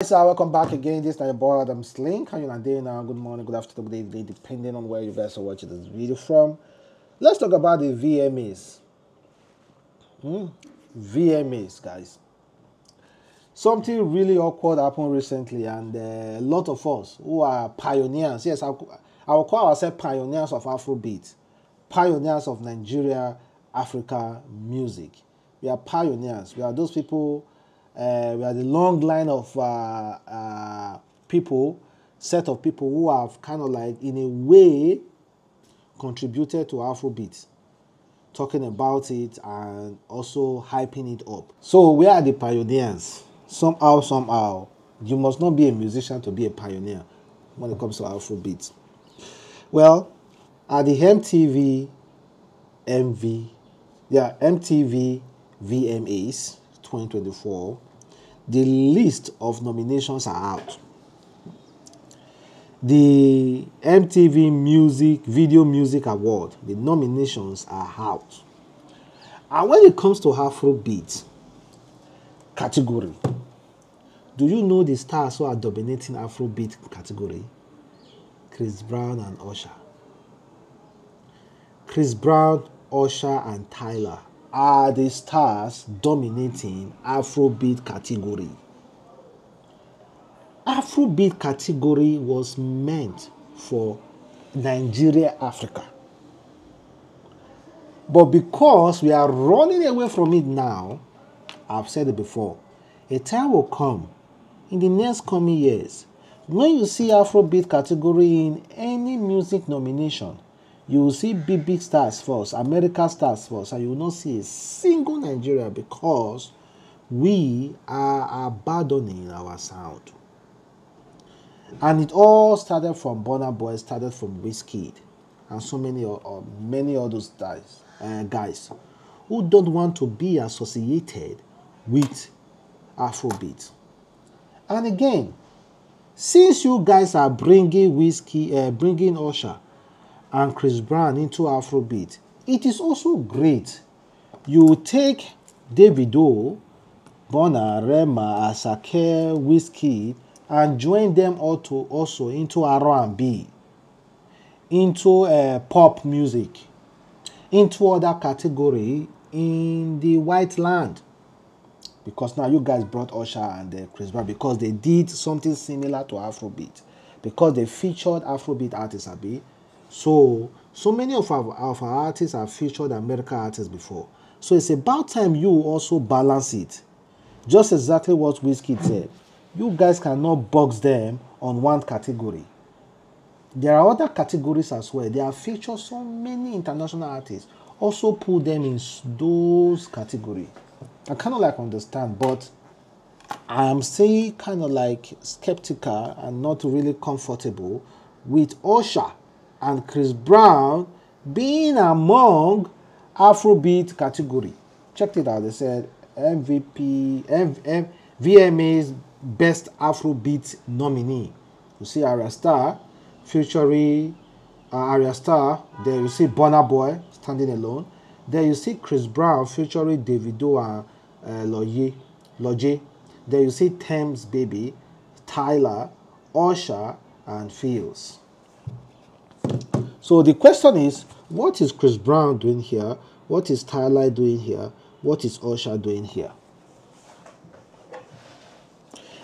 So welcome back again. This is your boy Adamslink. How you doing now? Good morning, good afternoon, good evening, depending on where you guys are watching this video from. Let's talk about the VMAs. Hmm? VMAs, guys. Something really awkward happened recently, and uh, a lot of us who are pioneers, yes, I will call ourselves pioneers of Afrobeat, pioneers of Nigeria, Africa music. We are pioneers. We are those people uh, we had a long line of uh, uh, people, set of people who have kind of like, in a way, contributed to Afrobeat, talking about it and also hyping it up. So we are the pioneers. Somehow, somehow, you must not be a musician to be a pioneer when it comes to Afrobeat. Well, at the MTV MV, yeah, MTV VMAs 2024, the list of nominations are out. The MTV Music Video Music Award, the nominations are out. And when it comes to Afrobeat category, do you know the stars who are dominating Afrobeat category? Chris Brown and Usher. Chris Brown, Usher, and Tyler are the stars dominating Afrobeat category. Afrobeat category was meant for Nigeria, Africa. But because we are running away from it now, I've said it before, a time will come in the next coming years when you see Afrobeat category in any music nomination, you will see big, big stars first, America stars first, and you will not see a single Nigeria because we are abandoning our sound. And it all started from Burna Boy, started from Wizkid, and so many or, many other guys, uh, guys who don't want to be associated with Afrobeat. And again, since you guys are bringing Wizkid, uh, bringing Usher, and Chris Brown into Afrobeat, it is also great. You take Davido, Bona, Rema, Asake, Whiskey, and join them all to also into R&B, into uh, pop music, into other category in the white land. Because now you guys brought Usher and uh, Chris Brown because they did something similar to Afrobeat. Because they featured Afrobeat artists, Abi, so, so many of our, of our artists have featured American artists before. So it's about time you also balance it. Just exactly what Wizkid said. You guys cannot box them on one category. There are other categories as well. They have featured so many international artists. Also put them in those categories. I kind of like understand, but I am still kind of like skeptical and not really comfortable with Usher and Chris Brown being among Afrobeat category. Check it out. They said MVP, M, M, VMA's Best Afrobeat nominee. You see Ayra Starr featuring uh, Ayra Starr. There you see Burna Boy standing alone. There you see Chris Brown featuring Davido and uh. There you see Tems Baby, Tyla, Usher, and Pheelz. So the question is, what is Chris Brown doing here? What is Tyla doing here? What is Usher doing here?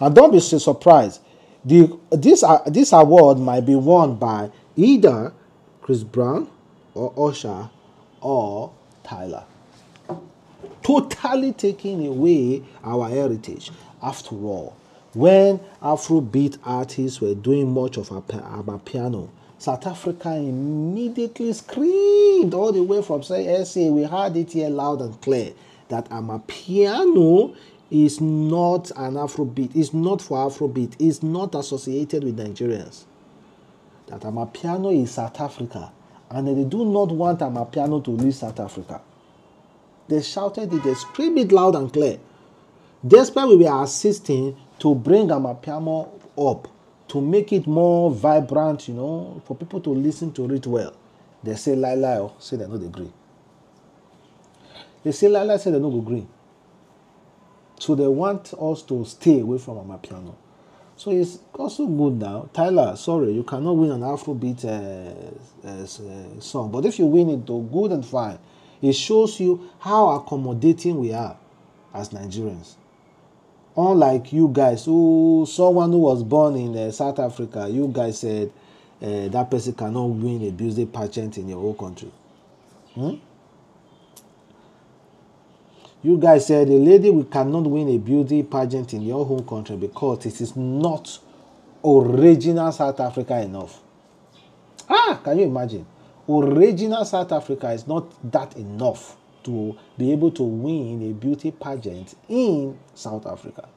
And don't be so surprised. The, this, uh, this award might be won by either Chris Brown or Usher or Tyla. Totally taking away our heritage. After all, when Afrobeat artists were doing much of our, our piano, South Africa immediately screamed all the way from say SA. We heard it here loud and clear that Amapiano is not an Afrobeat. It's not for Afrobeat. It's not associated with Nigerians. That Amapiano is South Africa. And they do not want Amapiano to leave South Africa. They shouted it, they screamed it loud and clear. Despite we were assisting to bring Amapiano up to make it more vibrant, you know, for people to listen to it well. They say lie lie, oh, say they not agree. They say lie lie, say they not agree. So they want us to stay away from our piano. So it's also good now. Tyler, sorry, you cannot win an Afrobeat uh, uh, song. But if you win it, though, good and fine. It shows you how accommodating we are as Nigerians. Unlike you guys, who someone who was born in uh, South Africa, you guys said uh, that person cannot win a beauty pageant in your own country. Hmm? You guys said a lady we cannot win a beauty pageant in your home country because it is not original South Africa enough. Ah, can you imagine? Original South Africa is not that enough to be able to win a beauty pageant in South Africa.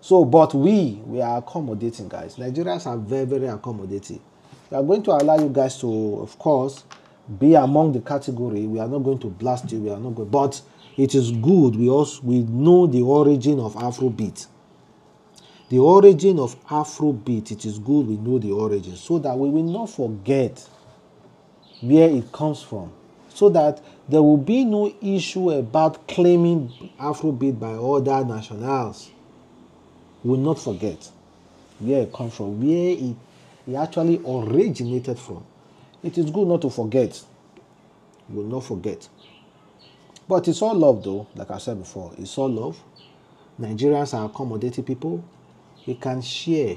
So, but we, we are accommodating, guys. Nigerians are very, very accommodating. We are going to allow you guys to, of course, be among the category. We are not going to blast you. We are not going, but it is good we also we know the origin of afrobeat the origin of afrobeat it is good we know the origin so that we will not forget where it comes from so that there will be no issue about claiming afrobeat by other nationals we will not forget where it comes from where it, it actually originated from it is good not to forget we will not forget but it's all love, though, like I said before. It's all love. Nigerians are accommodating people. We can share.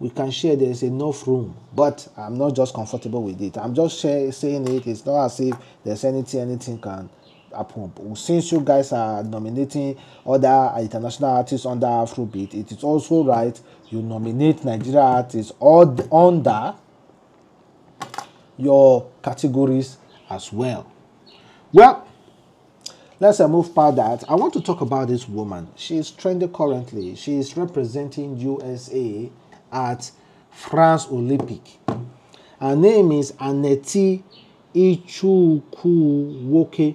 We can share. There's enough room. But I'm not just comfortable with it. I'm just share, saying it. It's not as if there's anything, anything can happen. Since you guys are nominating other international artists under Afrobeat, it is also right you nominate Nigeria artists all under your categories as well. Well, Let's uh, move past that. I want to talk about this woman. She is trending currently. She is representing USA at France Olympic. Her name is Annette Ichukwuwoke.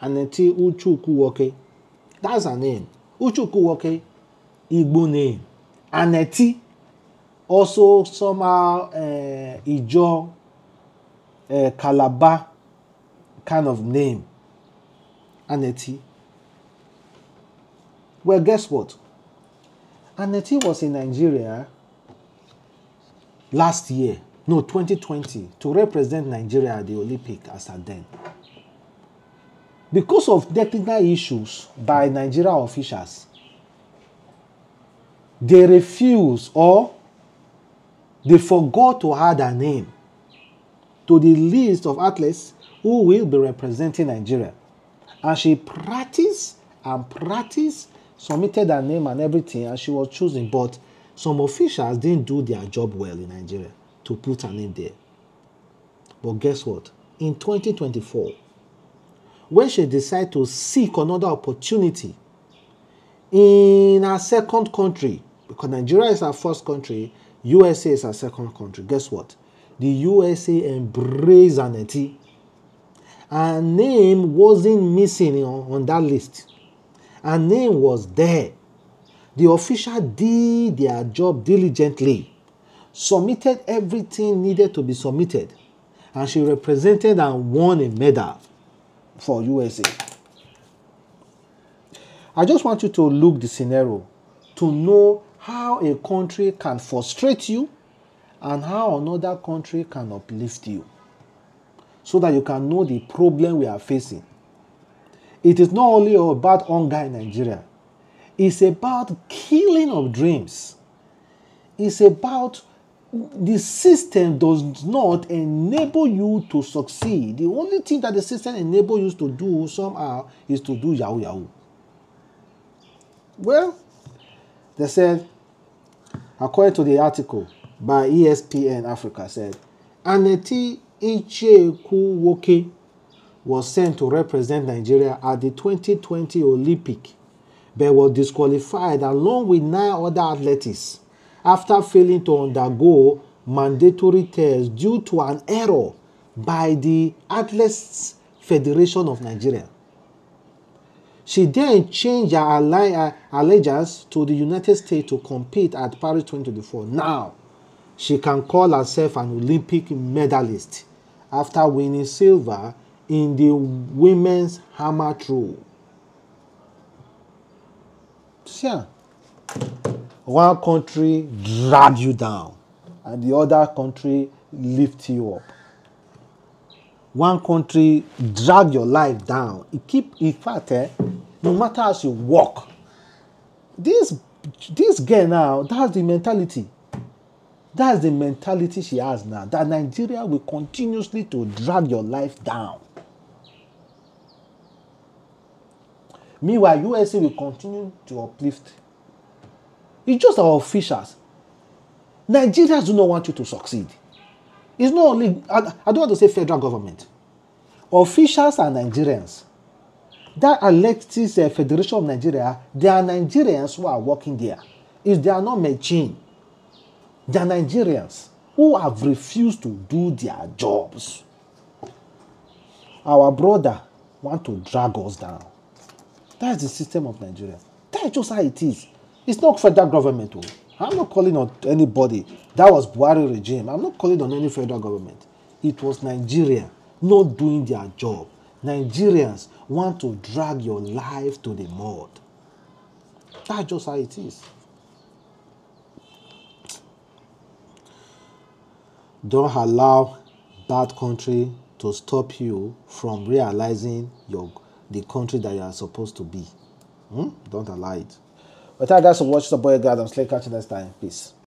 Annette Ichukwuwoke. That's her name. Ichukwuwoke, Igbo name. Annette, also somehow uh, Ijo, uh, kind of name. Aneti. Well, guess what? Aneti was in Nigeria last year, no, 2020, to represent Nigeria at the Olympic as at then. Because of technical issues by Nigeria officials, they refused or they forgot to add a name to the list of athletes who will be representing Nigeria. And she practiced and practiced, submitted her name and everything, and she was chosen. But some officials didn't do their job well in Nigeria to put her name there. But guess what? In 2024, when she decided to seek another opportunity in her second country, because Nigeria is her first country, USA is her second country, guess what? The USA embraced Annette her name wasn't missing on, on that list. Her name was there. The official did their job diligently, submitted everything needed to be submitted, and she represented and won a medal for USA. I just want you to look the scenario to know how a country can frustrate you and how another country can uplift you so that you can know the problem we are facing. It is not only about hunger in Nigeria, it's about killing of dreams. It's about the system does not enable you to succeed. The only thing that the system enables you to do somehow is to do yahoo yahoo. Well, they said, according to the article by ESPN Africa, said, Annette Echikunwoke was sent to represent Nigeria at the 2020 Olympic but was disqualified along with nine other athletes after failing to undergo mandatory tests due to an error by the Athletics Federation of Nigeria. She then changed her allegiance to the United States to compete at Paris 2024. Now, she can call herself an Olympic medalist after winning silver in the women's hammer throw. Yeah. one country drag you down and the other country lift you up. One country drag your life down. E keep in fact eh, no matter as you walk this this girl now that's the mentality. That's the mentality she has now that nigeria will continuously to drag your life down meanwhile usa will continue to uplift it's just our officials nigerians do not want you to succeed it's not only i, I don't want to say federal government officials are nigerians that Alexis uh, Federation of Nigeria, they are Nigerians who are working there. If they are not machine, they are Nigerians who have refused to do their jobs. Our brother want to drag us down. That's the system of Nigeria. That's just how it is. It's not federal government. Oh. I'm not calling on anybody. That was Buhari regime. I'm not calling on any federal government. It was Nigeria not doing their job. Nigerians want to drag your life to the mud. That's just how it is. Don't allow bad country to stop you from realizing your the country that you are supposed to be. Hmm? Don't allow it. But I guys for watching the boy God. I'm Slay catch you next time. Peace.